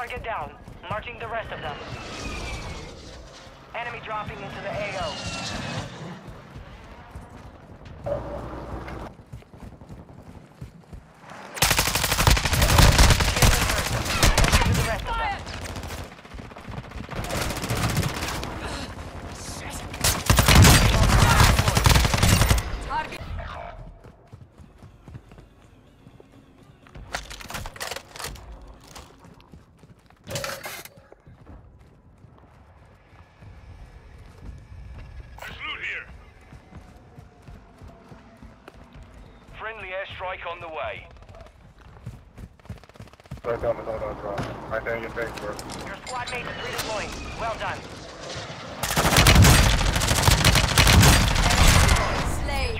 Target down. Marching the rest of them. Enemy dropping into the AO. Friendly airstrike on the way. Right down the load on drop. Right there in your face, bro. Your squad mates is redeploying. Well done. Slave.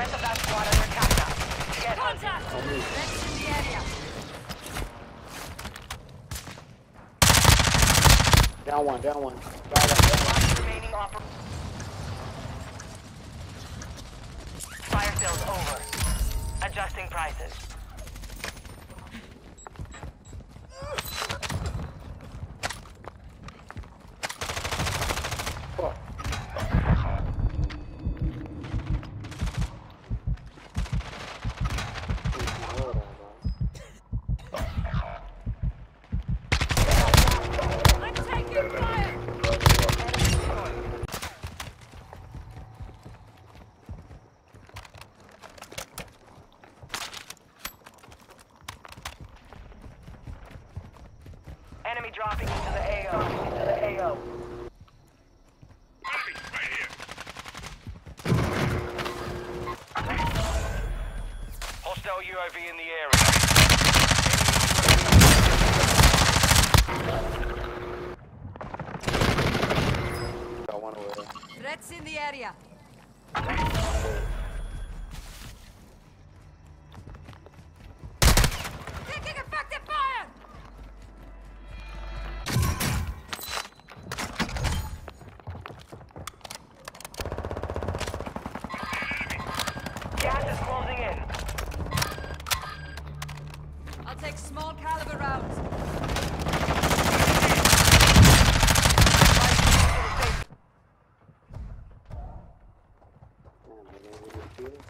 Rest of that squad under capture. Get hunted. Contact! Reds in the area. Down one, down one. Right up, down one. Remaining oper- Fire sales over. Adjusting prices. Fuck. Hold on, bro. I'm taking fire! Enemy dropping into the AO. Into the AO. Enemy, right here. Hostile UAV in the area. Got one over there. Reds in the area. Taking effective fire! Gas is closing in. I'll take small caliber rounds. Damn, man, we just kill him.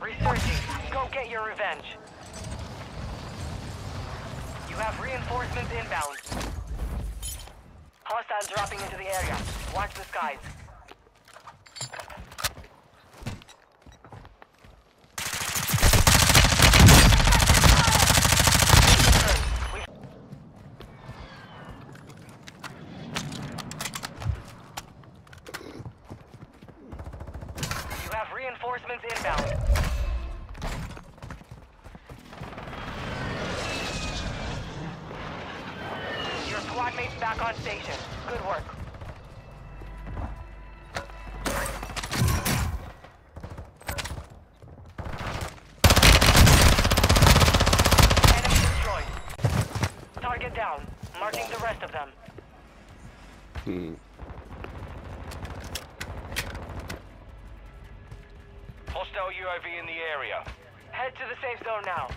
Researching. Go get your revenge. You have reinforcements inbound. Hostiles dropping into the area. Watch the skies. rest of them. Hmm. Hostile UAV in the area. Head to the safe zone now.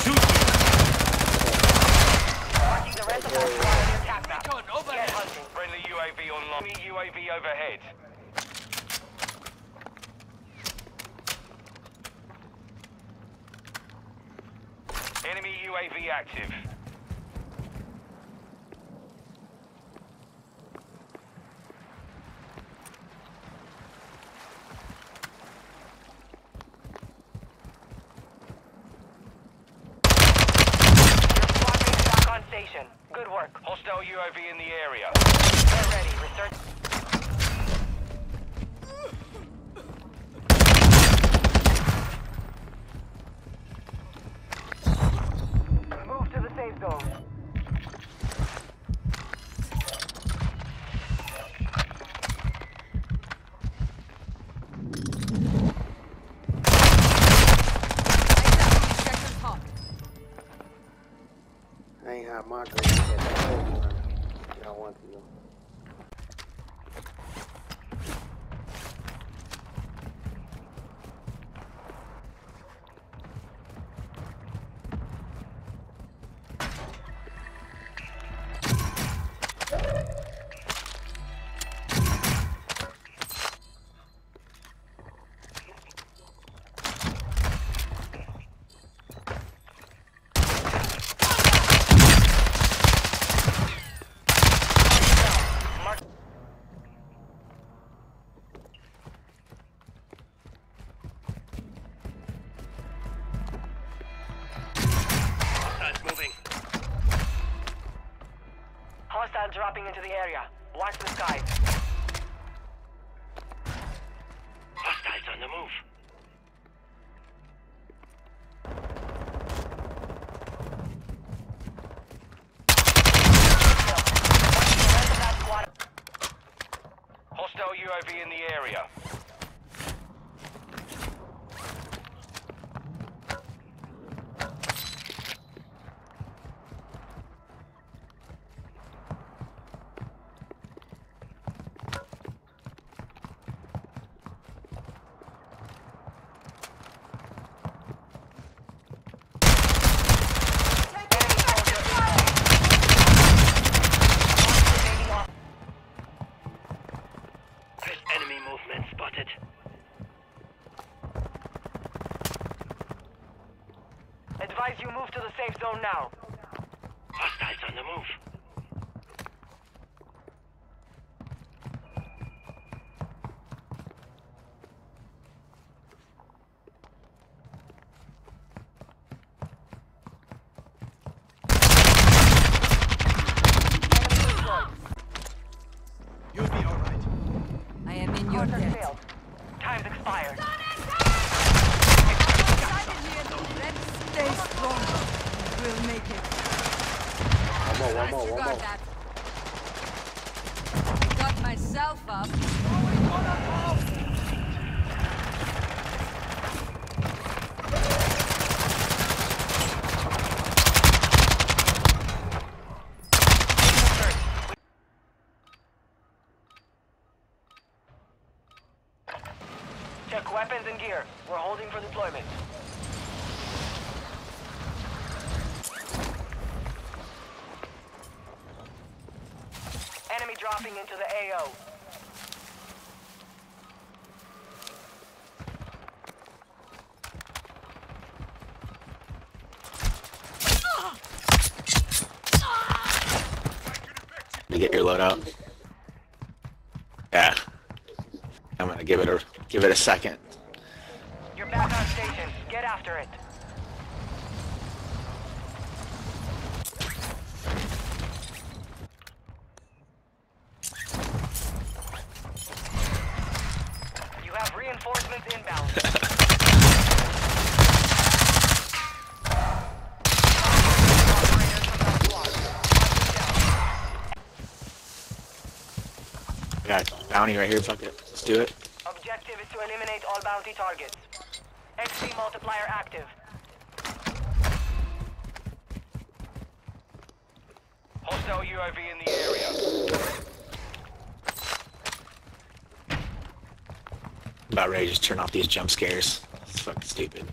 Shoot! Marking the rest of our squad the attack map. Friendly UAV online. UAV overhead. Enemy UAV active. Into the area. Watch the skies. Hostiles on the move. Hostile UAV in the area. Remaining off. Movement spotted. Advise you move to the safe zone now. Hostiles on the move. Enemy destroyed. You'll be alright. I am in your Contract debt. failed. Time's expired. Let's stay strong. We'll make it. One more, one more, one more. Got myself up. Check weapons and gear. We're holding for deployment. Dropping into the AO. to get your load out. Yeah. I'm gonna give it a give it a second. You're back on station. Get after it. You have reinforcements inbound. I got bounty right here. Fuck it. Let's do it. Objective is to eliminate all bounty targets. XP multiplier active. Hostile UAV in the area. About ready to just turn off these jump scares. It's fucking stupid.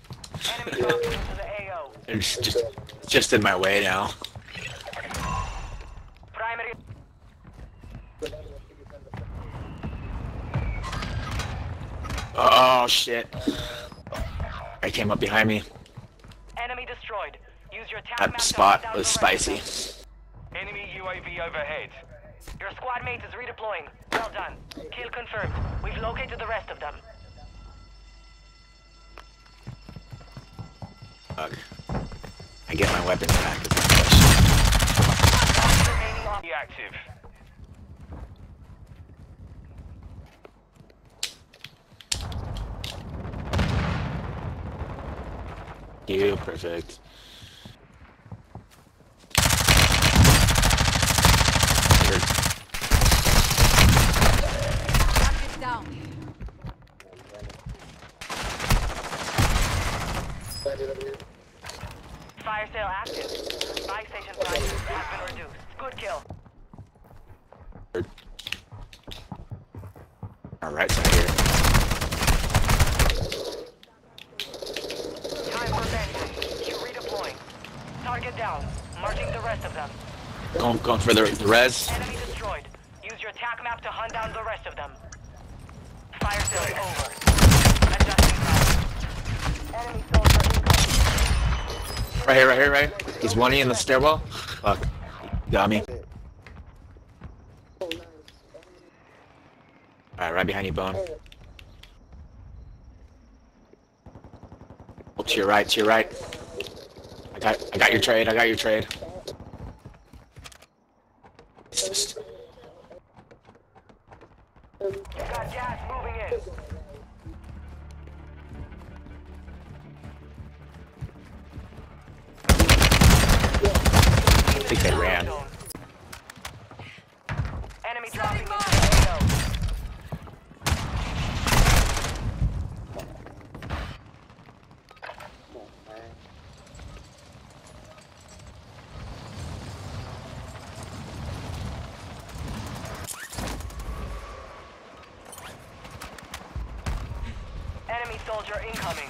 Enemy the AO. Just, just, just in my way now. Oh shit. I came up behind me. Enemy destroyed. Use your That spot was the spicy. Enemy UAV overhead. Your squad mate is redeploying. Well done. Kill confirmed. We've located the rest of them. Fuck. I get my weapons back. is my question. Remaining op- Be active. You perfect. You're- Target down. Fire sale active. Buy station prices have been reduced. Good kill. All right side here. Time for vengeance. Q redeploying. Target down. Marking the rest of them. Going, going for the, res. Enemy destroyed. Use your tac map to hunt down the rest of them. Fire sale over. Adjusting route. Enemy soldier incoming. Right here, right here, right. He's one in the stairwell. Fuck. Got me. Alright, right behind you, Bone. Oh, to your right, to your right. I got, I got your trade. I got your trade. It's just- You got gas moving in. I think they ran. Enemy dropping into the AO. Enemy soldier incoming.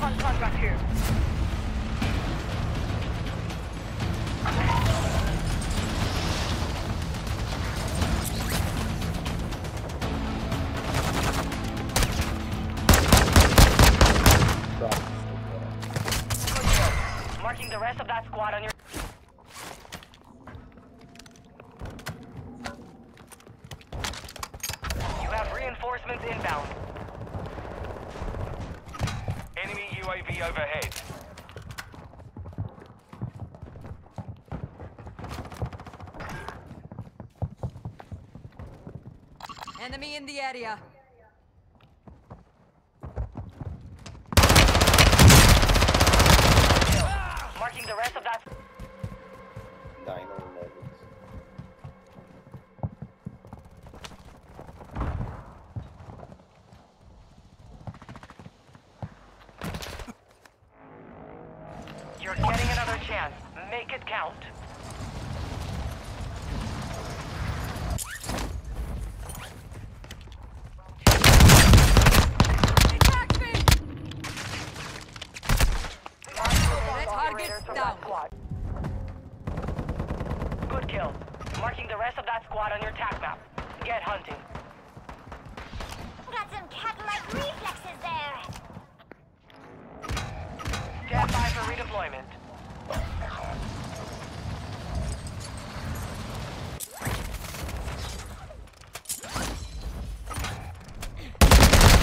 Con contract here. Enemy in the area. Marking the rest of that. Dino levels. You're getting another chance. Make it count. Attack me! Target Targets down. squad. Good kill. Marking the rest of that squad on your tac map. Get hunting. Got some cat-like reflexes there. Stand by for redeployment.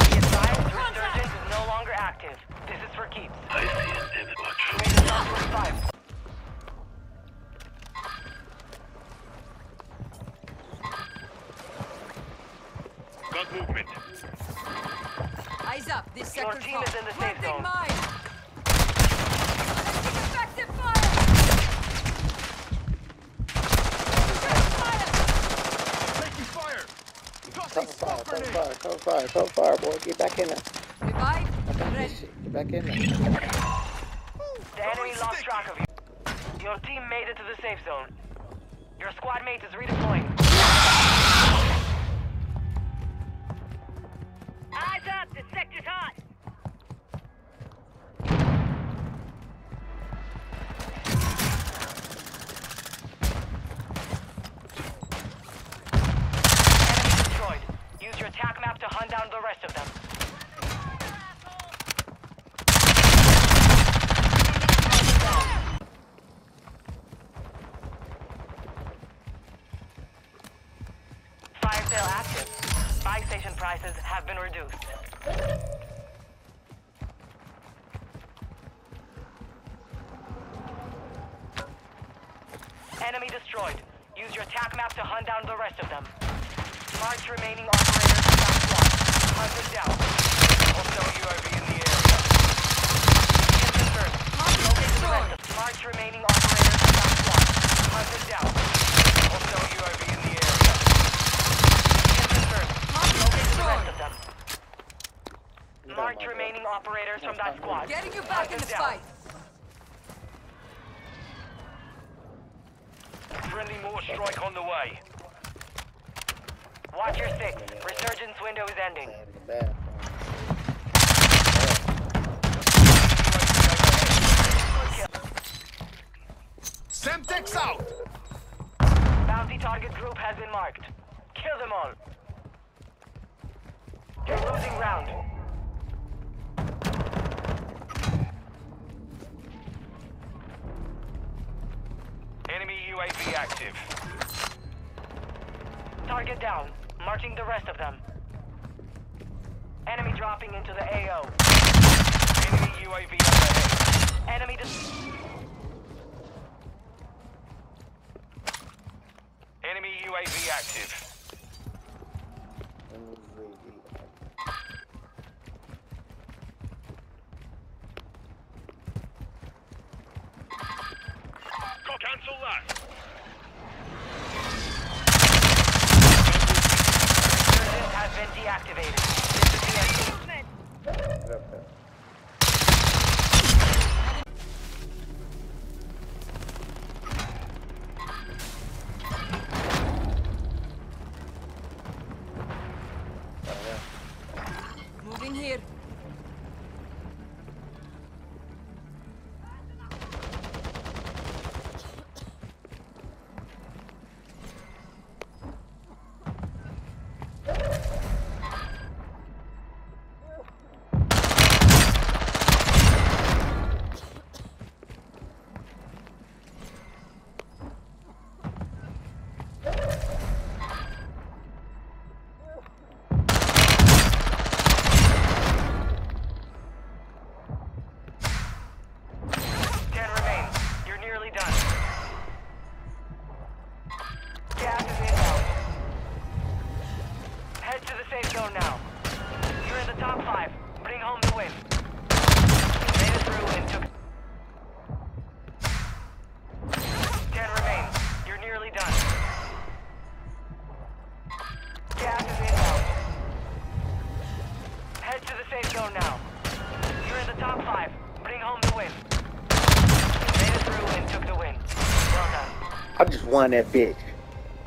Be advised, resurgence is no longer active. This is for keeps. Movement. Eyes up. This sector Your team is in the safe zone. Mine. Effective fire. Taking fire. Take fire, come fire, come fire, come fire, boy. Get back in there. Revive. I got this shit. Get back in there. The enemy lost track of you. Your team made it to the safe zone. Your squad mate is redeploying. Reduced. Enemy destroyed. Use your tac map to hunt down the rest of them. March remaining operators that squad. Hunt them down. Hostile UAV in the area. Confirmed. Locate the rest of March remaining operators that squad. Hunt them down. Hostile UAV in the area. Get confirmed. Locate the rest of them. Get March out, my remaining operators from that squad. Getting you back in Hunt this them down. fight. Friendly mortar strike on the way. Watch your six. Resurgence window is ending. man. The bad. Semtex out! Bounty target group has been marked. Kill them all. You're losing round. UAV active. Target down. Marching the rest of them. Enemy dropping into the AO. Enemy UAV overhead. Enemy dis- Enemy UAV active. Cancel that. Resurgence has been deactivated. This is the end. Get Head to the safe zone now. You're in the top five. Bring home the win. Made it through and took. Ten remain. You're nearly done. Gas is inbound. Head to the safe zone now. You're in the top five. Bring home the win. Made it through and took the win. Well done. I just won that bitch.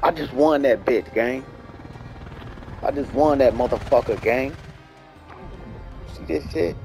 I just won that bitch, gang. I just won that motherfucker, gang. See this shit?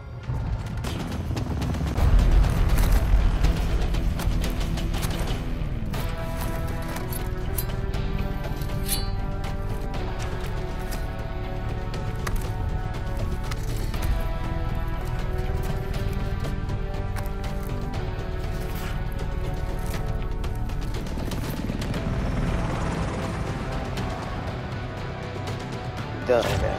Done, man.